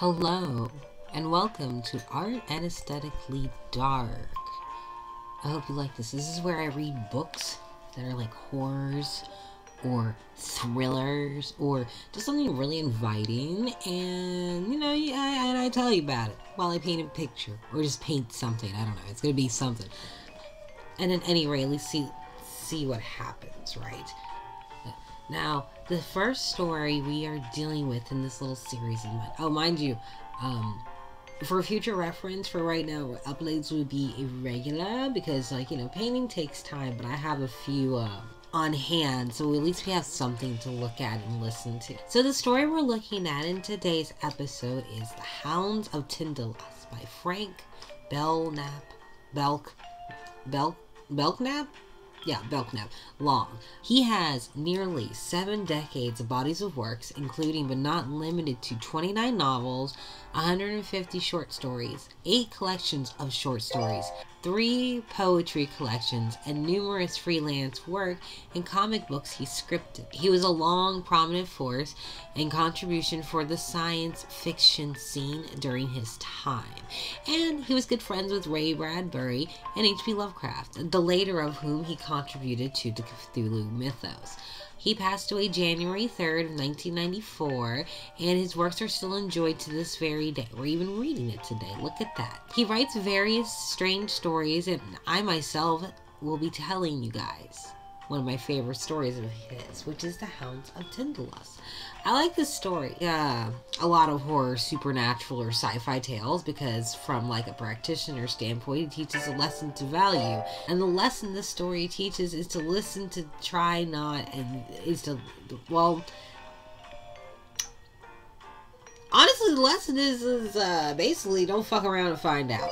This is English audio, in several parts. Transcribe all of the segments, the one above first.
Hello, and welcome to Art and Aesthetically Dark. I hope you like this. This is where I read books that are like horrors or thrillers or just something really inviting, and you know, I, and I tell you about it while I paint a picture or just paint something. I don't know. It's gonna be something. And at any rate, let's see see what happens, right? Now, the first story we are dealing with in this little series, in mind, oh, mind you, um, for future reference, for right now, uploads would be irregular because, like, you know, painting takes time, but I have a few, uh, on hand, so at least we have something to look at and listen to. So the story we're looking at in today's episode is The Hounds of Tindalos by Frank Belknap. Belk. Belk. Belknap? Yeah, Belknap, long. He has nearly seven decades of bodies of works, including but not limited to 29 novels, 150 short stories, eight collections of short stories, three poetry collections, and numerous freelance work and comic books he scripted. He was a long, prominent force and contribution for the science fiction scene during his time. And he was good friends with Ray Bradbury and H.P. Lovecraft, the later of whom he contributed to the Cthulhu mythos. He passed away January 3rd of 1994, and his works are still enjoyed to this very day. We're even reading it today. Look at that. He writes various strange stories, and I myself will be telling you guys one of my favorite stories of his, which is The Hounds of Tindalos. I like this story. Uh, a lot of horror, supernatural, or sci-fi tales because from like a practitioner standpoint, it teaches a lesson to value. And the lesson this story teaches is to listen to try not and is to, well, honestly, the lesson is, is uh, basically don't fuck around and find out.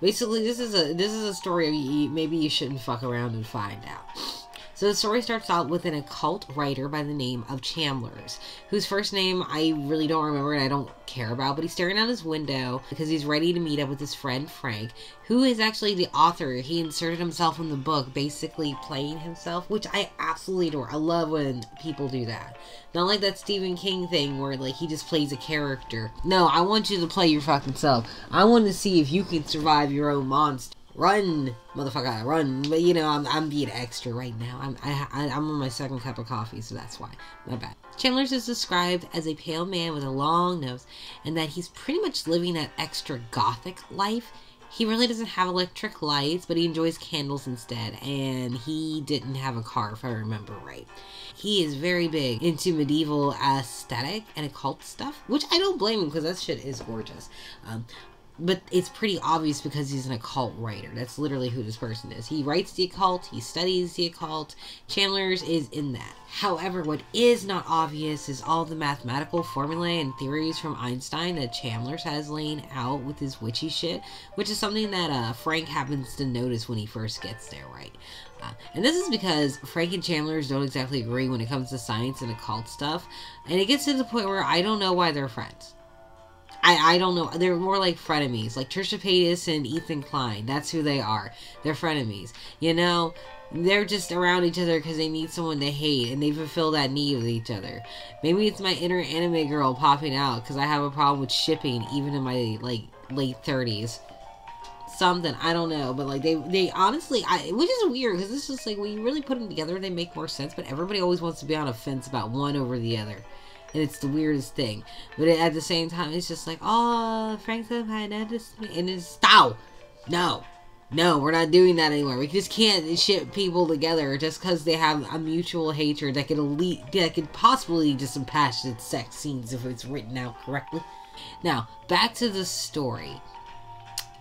Basically, this is a this is a story maybe you shouldn't fuck around and find out. So the story starts out with an occult writer by the name of Chamblers, whose first name I really don't remember and I don't care about, but he's staring out his window because he's ready to meet up with his friend Frank, who is actually the author. He inserted himself in the book, basically playing himself, which I absolutely adore. I love when people do that. Not like that Stephen King thing where like he just plays a character. No, I want you to play your fucking self. I want to see if you can survive your own monster run, motherfucker, run. But you know, I'm, I'm being extra right now. I'm I, I, am on my second cup of coffee, so that's why. My bad. Chandler's is described as a pale man with a long nose, and that he's pretty much living that extra gothic life. He really doesn't have electric lights, but he enjoys candles instead, and he didn't have a car, if I remember right. He is very big into medieval aesthetic and occult stuff, which I don't blame him because that shit is gorgeous. Um, but it's pretty obvious because he's an occult writer. That's literally who this person is. He writes the occult, he studies the occult. Chandler's is in that. However, what is not obvious is all the mathematical formulae and theories from Einstein that Chandler's has laying out with his witchy shit, which is something that uh, Frank happens to notice when he first gets there, right? Uh, and this is because Frank and Chandler's don't exactly agree when it comes to science and occult stuff, and it gets to the point where I don't know why they're friends. I, I don't know. They're more like frenemies. Like Trisha Paytas and Ethan Klein. That's who they are. They're frenemies. You know, they're just around each other because they need someone to hate and they fulfill that need with each other. Maybe it's my inner anime girl popping out because I have a problem with shipping even in my like late 30s. Something I don't know, but like they they honestly, I which is weird because it's just like when you really put them together, they make more sense. But everybody always wants to be on a fence about one over the other and it's the weirdest thing. But at the same time, it's just like, oh, Frank Zappa and it's stop. No, no, we're not doing that anymore. We just can't ship people together just because they have a mutual hatred that could elite, that could possibly just some passionate sex scenes if it's written out correctly. Now, back to the story.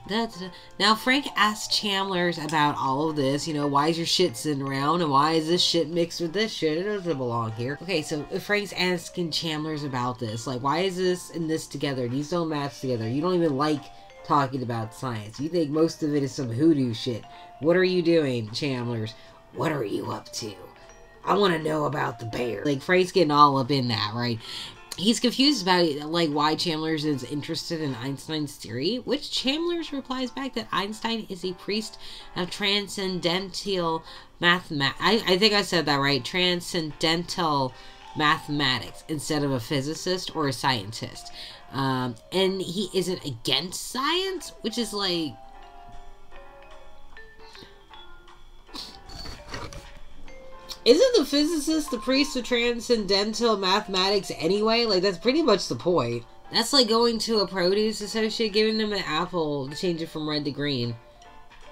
Now, Frank asked Chandler's about all of this. You know, why is your shit sitting around? And why is this shit mixed with this shit? It doesn't belong here. Okay, so Frank's asking Chandler's about this. Like, why is this and this together? These don't match together. You don't even like talking about science. You think most of it is some hoodoo shit. What are you doing, Chandler's? What are you up to? I want to know about the bear. Like, Frank's getting all up in that, right? He's confused about like why Chandler's is interested in Einstein's theory, which Chandler's replies back that Einstein is a priest of transcendental mathematics. I, I think I said that right. Transcendental mathematics instead of a physicist or a scientist. Um, and he isn't against science, which is like. Isn't the physicist the priest of transcendental mathematics anyway? Like, that's pretty much the point. That's like going to a produce associate, giving them an apple to change it from red to green.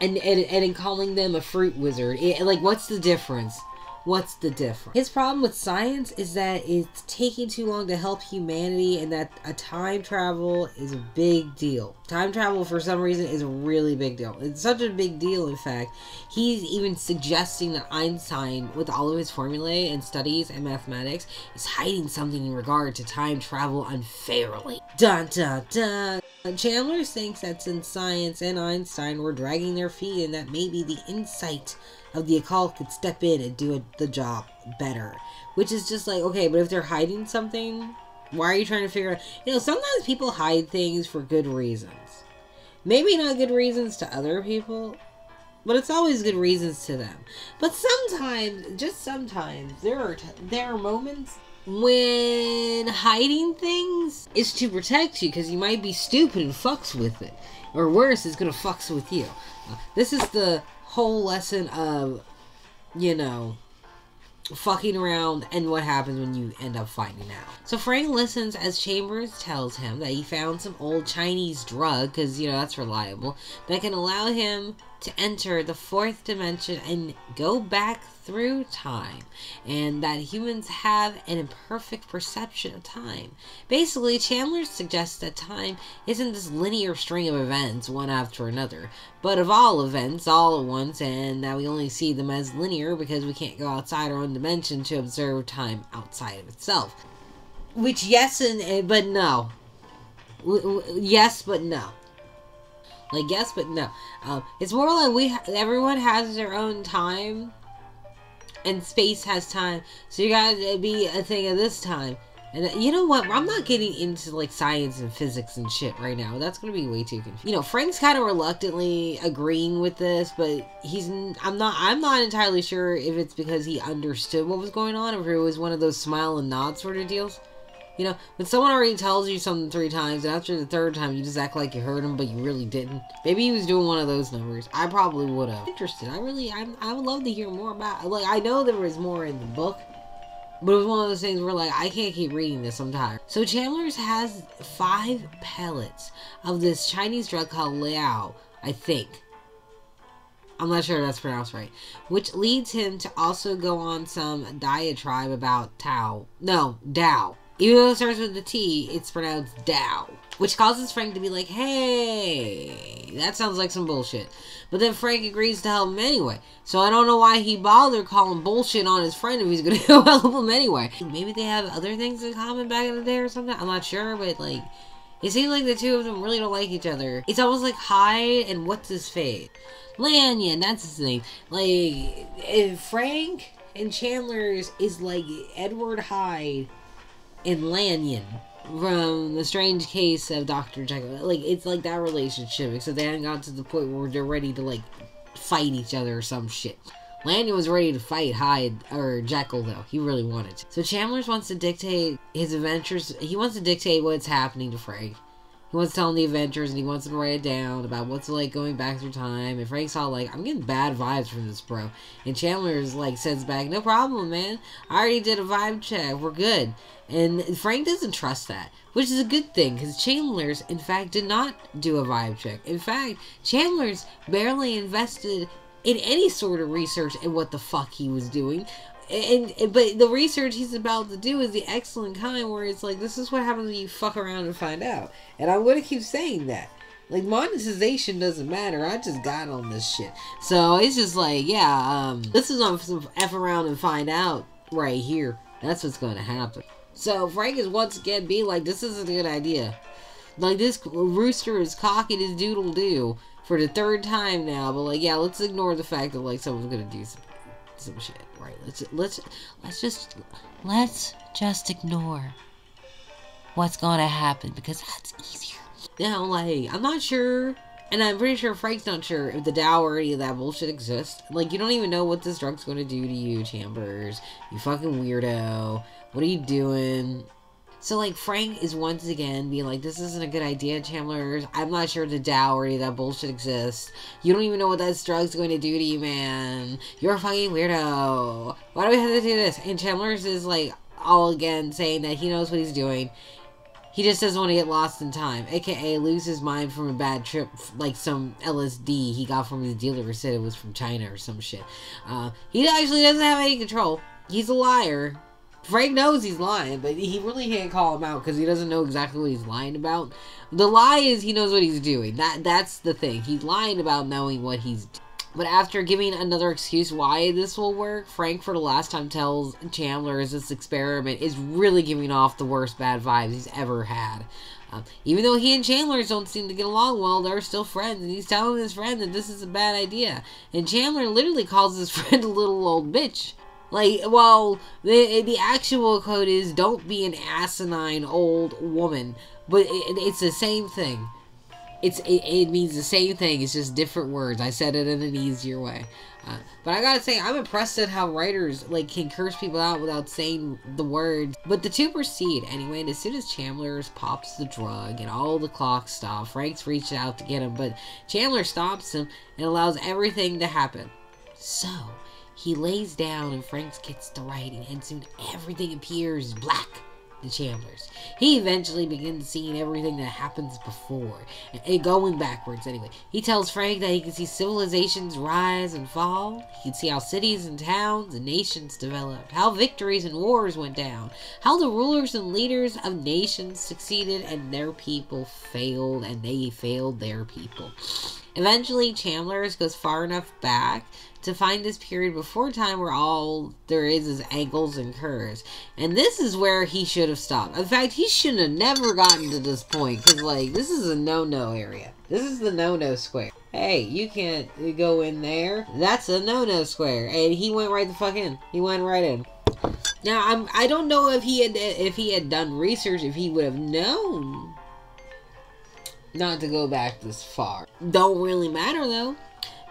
And, and, and calling them a fruit wizard. It, like, what's the difference? What's the difference? His problem with science is that it's taking too long to help humanity and that a time travel is a big deal. Time travel, for some reason, is a really big deal. It's such a big deal, in fact. He's even suggesting that Einstein, with all of his formulae and studies and mathematics, is hiding something in regard to time travel unfairly. Dun dun dun! Chandler thinks that since science and Einstein were dragging their feet and that maybe the insight of the occult could step in and do a, the job better. Which is just like, okay, but if they're hiding something, why are you trying to figure out? You know, sometimes people hide things for good reasons. Maybe not good reasons to other people, but it's always good reasons to them. But sometimes, just sometimes, there are there are moments when hiding things is to protect you because you might be stupid and fucks with it, or worse, is gonna fucks with you. This is the whole lesson of, you know, fucking around and what happens when you end up finding out. So Frank listens as Chambers tells him that he found some old Chinese drug, because, you know, that's reliable, that can allow him to enter the fourth dimension and go back through time, and that humans have an imperfect perception of time. Basically, Chandler suggests that time isn't this linear string of events, one after another, but of all events, all at once, and that we only see them as linear because we can't go outside our own dimension to observe time outside of itself. Which, yes, and eh, but no. Yes, but no. Like yes, but no. Um, it's more like we everyone has their own time, and space has time. So you gotta be a thing of this time. And you know what? I'm not getting into like science and physics and shit right now. That's gonna be way too confusing. You know, Frank's kind of reluctantly agreeing with this, but he's. I'm not. I'm not entirely sure if it's because he understood what was going on, or if it was one of those smile and nod sort of deals. You know, when someone already tells you something three times, and after the third time you just act like you heard him, but you really didn't. Maybe he was doing one of those numbers. I probably would have. Interested. I really, I, I would love to hear more about. Like, I know there was more in the book, but it was one of those things where, like, I can't keep reading this. I'm tired. So Chandler's has five pellets of this Chinese drug called Liao, I think. I'm not sure that's pronounced right. Which leads him to also go on some diatribe about Tao. No, Dao even though it starts with the T, it's pronounced Dow. Which causes Frank to be like, hey, that sounds like some bullshit. But then Frank agrees to help him anyway. So I don't know why he bothered calling bullshit on his friend if he's gonna go help him anyway. Maybe they have other things in common back in the day or something. I'm not sure, but like, it seems like the two of them really don't like each other. It's almost like Hyde and what's his face? Lanyon, that's his name. Like, Frank and Chandler's is like Edward Hyde and Lanyon from the strange case of Dr. Jekyll. Like it's like that relationship, except they haven't got to the point where they're ready to like fight each other or some shit. Lanyon was ready to fight Hyde or Jekyll though. He really wanted to. So Chandler's wants to dictate his adventures. He wants to dictate what's happening to Frank. He wants to tell him the adventures and he wants him to write it down about what's like going back through time. And Frank's all like, I'm getting bad vibes from this, bro. And Chandler's like, says back, No problem, man. I already did a vibe check. We're good. And Frank doesn't trust that, which is a good thing because Chandler's, in fact, did not do a vibe check. In fact, Chandler's barely invested in any sort of research in what the fuck he was doing and, and, but the research he's about to do is the excellent kind where it's like this is what happens when you fuck around and find out. And i'm gonna keep saying that. Like monetization doesn't matter. I just got on this shit. So it's just like yeah um this is on some f around and find out right here. That's what's gonna happen. So frank is once again being like this isn't a good idea. Like this rooster is cocking his doodle do for the third time now. But like yeah let's ignore the fact that like someone's gonna do some, some shit right let's let's let's just let's just ignore what's gonna happen because that's easier now like i'm not sure And I'm pretty sure Frank's not sure if the Dow or any of that bullshit exists. Like, you don't even know what this drug's to do to you, Chambers. You fucking weirdo. What are you doing? So, like, Frank is once again being like, this isn't a good idea, Chandler. I'm not sure the Dow or any of that bullshit exists. You don't even know what that drug's going to do to you, man. You're a fucking weirdo. Why do we have to do this? And Chandler's is, like, all again saying that he knows what he's doing. He just doesn't want to get lost in time, aka lose his mind from a bad trip, like some LSD he got from his dealer who said it was from China or some shit. Uh, he actually doesn't have any control. He's a liar. Frank knows he's lying, but he really can't call him out because he doesn't know exactly what he's lying about. The lie is he knows what he's doing. That that's the thing. He's lying about knowing what he's doing. But after giving another excuse why this will work, Frank for the last time tells Chandler this experiment is really giving off the worst bad vibes he's ever had. Uh, even though he and Chandler don't seem to get along well, they're still friends, and he's telling his friend that this is a bad idea. And Chandler literally calls his friend a little old bitch. Like, well, the the actual quote is "Don't be an asinine old woman," but it, it's the same thing it's it, it, means the same thing. It's just different words. I said it in an easier way. Uh, but I gotta say, I'm impressed at how writers like can curse people out without saying the words. But the two proceed anyway. And as soon as Chandler's pops the drug and all the clocks stop, Frank's reached out to get him, but Chandler stops him and allows everything to happen. So he lays down, and Frank gets to writing, and soon everything appears black the Chandlers. He eventually begins seeing everything that happens before, and going backwards anyway. He tells Frank that he can see civilizations rise and fall. He can see how cities and towns and nations developed, how victories and wars went down, how the rulers and leaders of nations succeeded and their people failed, and they failed their people. Eventually, Chandler's goes far enough back to find this period before time where all there is is angles and curves. And this is where he should have stopped. In fact, he shouldn't have never gotten to this point because, like, this is a no-no area. This is the no-no square. Hey, you can't go in there. That's a no-no square. And he went right the fuck in. He went right in. Now, I'm, I don't know if he had if he had done research, if he would have known not to go back this far. Don't really matter though.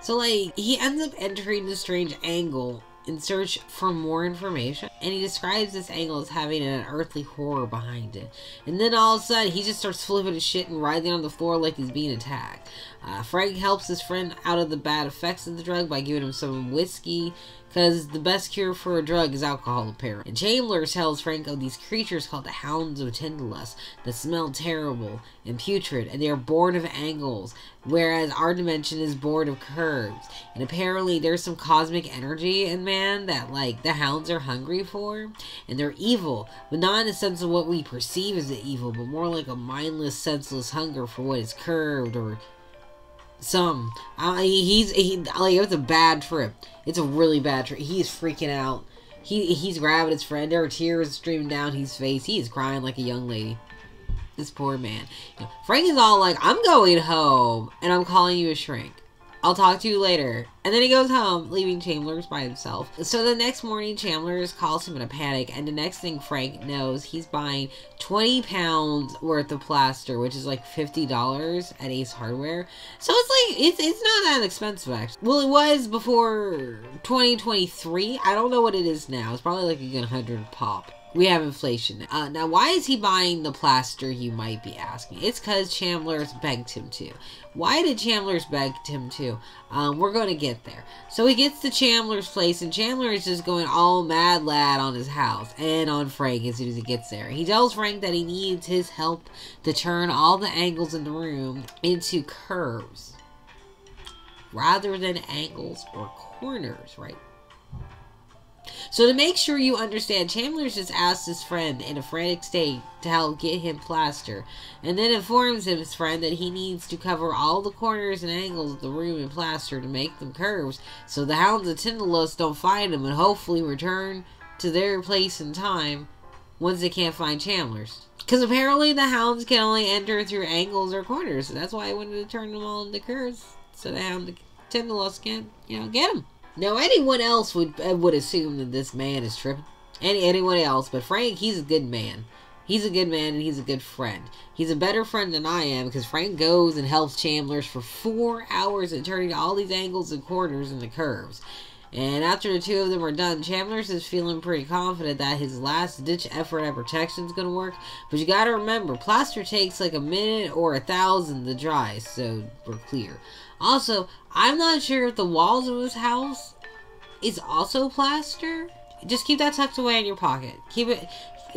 So, like, he ends up entering the strange angle in search for more information, and he describes this angle as having an earthly horror behind it. And then all of a sudden, he just starts flipping his shit and writhing on the floor like he's being attacked. Uh, Frank helps his friend out of the bad effects of the drug by giving him some whiskey because the best cure for a drug is alcohol, apparently. And Chandler tells Frank of these creatures called the Hounds of Tindalos that smell terrible and putrid, and they are born of angles, whereas our dimension is born of curves. And apparently there's some cosmic energy in man that, like, the Hounds are hungry and they're evil, but not in the sense of what we perceive as the evil, but more like a mindless, senseless hunger for what is curved or some. I, he's he like it was a bad trip. It's a really bad trip. He's freaking out. He he's grabbing his friend. There are tears streaming down his face. He is crying like a young lady. This poor man. You know, Frank is all like, "I'm going home, and I'm calling you a shrink." I'll talk to you later. And then he goes home, leaving Chandler's by himself. So the next morning, Chandler's calls him in a panic, and the next thing Frank knows, he's buying 20 pounds worth of plaster, which is like $50 at Ace Hardware. So it's like, it's, it's not that expensive, actually. Well, it was before 2023. I don't know what it is now. It's probably like a good 100 pop we have inflation. Uh, now, why is he buying the plaster, you might be asking? It's because Chandler's begged him to. Why did Chandler's beg him to? Um, we're going to get there. So he gets to Chandler's place, and Chandler is just going all mad lad on his house and on Frank as soon as he gets there. He tells Frank that he needs his help to turn all the angles in the room into curves rather than angles or corners, right? So to make sure you understand, Chandler's just asked his friend in a frantic state to help get him plaster, and then informs his friend that he needs to cover all the corners and angles of the room in plaster to make them curves, so the hounds of Tindalos don't find him and hopefully return to their place in time once they can't find Chandler's. Because apparently the hounds can only enter through angles or corners, so that's why I wanted to turn them all into curves, so the hound of Tindalos can't, you know, get them. Now, anyone else would uh, would assume that this man is tripping. Any anyone else, but Frank, he's a good man. He's a good man and he's a good friend. He's a better friend than I am because Frank goes and helps Chandler's for four hours at turning all these angles and corners into curves. And after the two of them are done, Chandler's is feeling pretty confident that his last ditch effort at protection is going to work. But you got to remember, plaster takes like a minute or a thousand to dry, so we're clear. Also, I'm not sure if the walls of his house is also plaster. Just keep that tucked away in your pocket. Keep it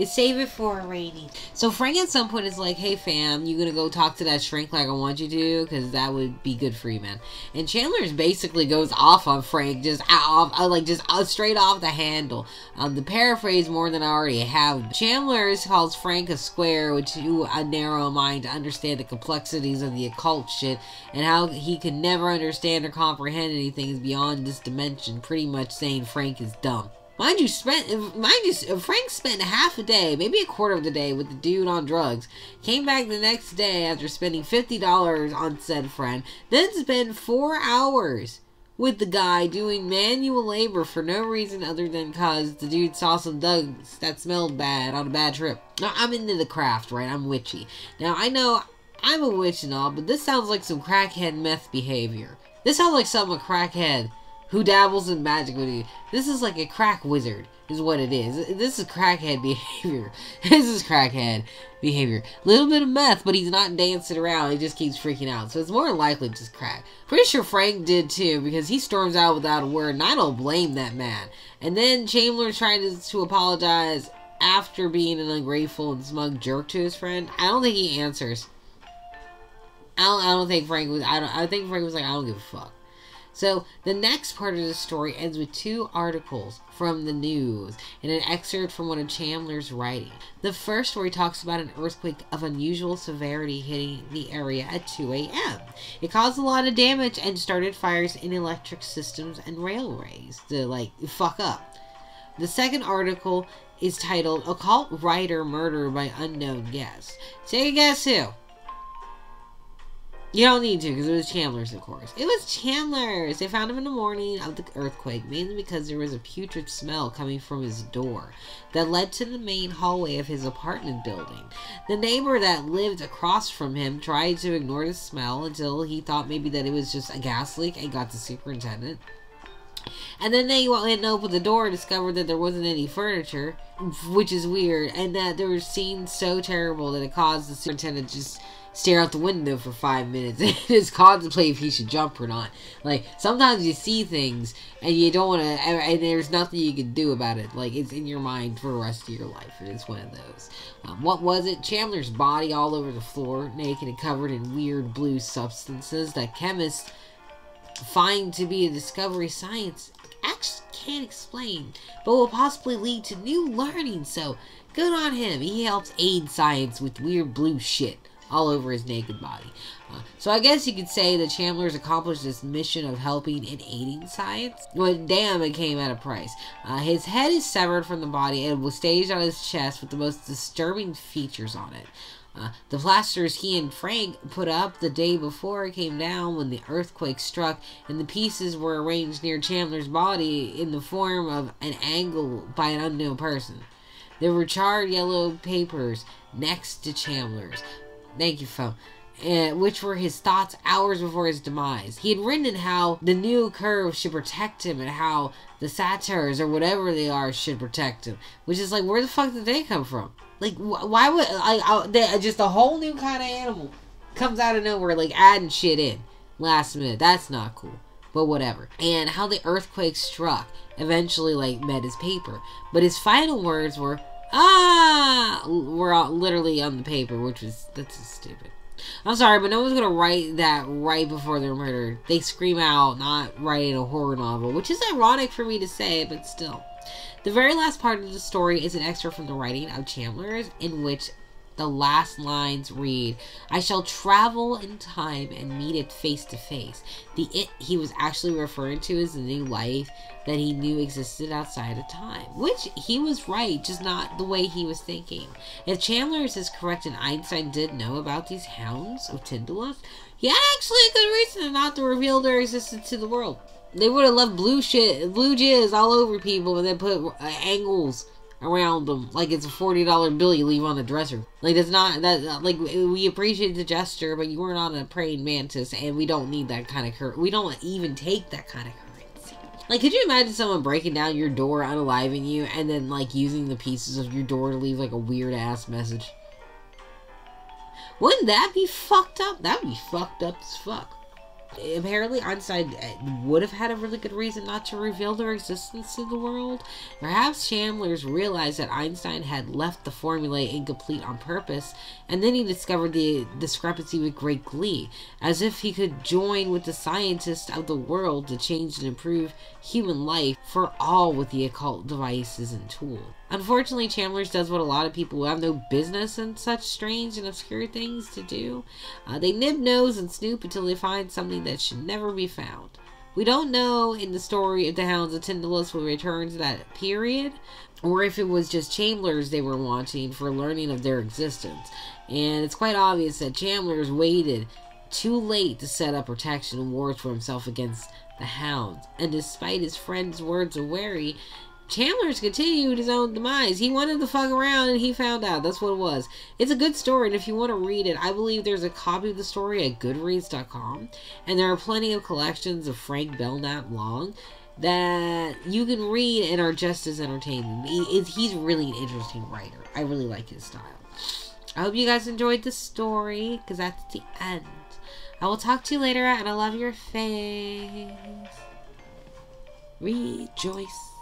save it for a rainy. So Frank at some point is like, "Hey fam, you gonna go talk to that shrink like I want you to? Because that would be good for you, man." And Chandler's basically goes off on Frank, just off, uh, like just uh, straight off the handle. Um, the paraphrase more than I already have. Chandler calls Frank a square, which you a narrow mind to understand the complexities of the occult shit and how he can never understand or comprehend anything beyond this dimension. Pretty much saying Frank is dumb. Mind you, spent mind you, Frank spent half a day, maybe a quarter of the day, with the dude on drugs. Came back the next day after spending fifty dollars on said friend. Then spent four hours with the guy doing manual labor for no reason other than cause the dude saw some dugs that smelled bad on a bad trip. Now I'm into the craft, right? I'm witchy. Now I know I'm a witch and all, but this sounds like some crackhead meth behavior. This sounds like some crackhead who dabbles in magic with you. This is like a crack wizard, is what it is. This is crackhead behavior. this is crackhead behavior. Little bit of meth, but he's not dancing around. He just keeps freaking out. So it's more likely just crack. Pretty sure Frank did too, because he storms out without a word, and I don't blame that man. And then Chandler's trying to, to apologize after being an ungrateful and smug jerk to his friend. I don't think he answers. I don't, I don't think Frank was. I don't. I think Frank was like, I don't give a fuck. So the next part of the story ends with two articles from the news and an excerpt from one of Chandler's writing. The first story talks about an earthquake of unusual severity hitting the area at 2 a.m. It caused a lot of damage and started fires in electric systems and railways to like fuck up. The second article is titled Occult Writer Murder by Unknown Guest. Take a guess who? You don't need to, because it was Chandler's, of course. It was Chandler's! They found him in the morning of the earthquake, mainly because there was a putrid smell coming from his door that led to the main hallway of his apartment building. The neighbor that lived across from him tried to ignore the smell until he thought maybe that it was just a gas leak and got the superintendent. And then they went and opened the door and discovered that there wasn't any furniture, which is weird, and that there were scenes so terrible that it caused the superintendent just stare out the window for five minutes and just contemplate if he should jump or not. Like sometimes you see things and you don't want to, and there's nothing you can do about it. Like it's in your mind for the rest of your life. It's one of those. Um, what was it? Chandler's body all over the floor, naked and covered in weird blue substances that chemists find to be a discovery science actually can't explain, but will possibly lead to new learning. So good on him. He helps aid science with weird blue shit all over his naked body. Uh, so I guess you could say that Chandler's accomplished this mission of helping and aiding science. But damn, it came at a price. Uh, his head is severed from the body and was staged on his chest with the most disturbing features on it. Uh, the plasters he and Frank put up the day before came down when the earthquake struck, and the pieces were arranged near Chandler's body in the form of an angle by an unknown person. There were charred yellow papers next to Chandler's, Thank you, Phil. Uh, which were his thoughts hours before his demise. He had written how the new curve should protect him and how the satyrs or whatever they are should protect him. Which is like, where the fuck did they come from? Like, wh- why would like I, they, just a whole new kind of animal comes out of nowhere, like adding shit in last minute? That's not cool. But whatever. And how the earthquake struck eventually like met his paper. But his final words were, ah, were literally on the paper, which was that's just stupid. I'm sorry, but no one's gonna write that right before they're murdered. They scream out, not writing a horror novel, which is ironic for me to say, but still. The very last part of the story is an excerpt from the writing of Chandler's, in which the last lines read, I shall travel in time and meet it face to face. The it he was actually referring to is the new life that he knew existed outside of time. Which he was right, just not the way he was thinking. If Chandler is correct and Einstein did know about these hounds of Tyndall, he had actually a good reason not to reveal their existence to the world. They would have left blue shit, blue jizz all over people and then put uh, angles around them like it's a forty dollar bill you leave on the dresser. Like it's not that like we appreciate the gesture, but you were not on a praying mantis, and we don't need that kind of cur. We don't even take that kind of currency. Like, could you imagine someone breaking down your door, unaliving you, and then like using the pieces of your door to leave like a weird ass message? Wouldn't that be fucked up? That'd be fucked up as fuck apparently Einstein uh, would have had a really good reason not to reveal their existence to the world. Perhaps Chalmers realized that Einstein had left the formulae incomplete on purpose, and then he discovered the discrepancy with great glee, as if he could join with the scientists of the world to change and improve human life for all with the occult devices and tools. Unfortunately, Chalmers does what a lot of people who have no business in such strange and obscure things to do. Uh, they nib nose and snoop until they find something that should never be found. We don't know in the story if the Hounds of Tindalos will return to that period, or if it was just Chalmers they were wanting for learning of their existence. And it's quite obvious that Chalmers waited too late to set up protection and wards for himself against the Hounds. And despite his friend's words of worry, Chalmers continued his own demise. He wanted to fuck around and he found out. That's what it was. It's a good story, and if you want to read it, I believe there's a copy of the story at goodreads.com. And there are plenty of collections of Frank Belknap Long that you can read and are just as entertaining. He, he's really an interesting writer. I really like his style. I hope you guys enjoyed the story, because that's the end. I will talk to you later, and I love your face. Rejoice.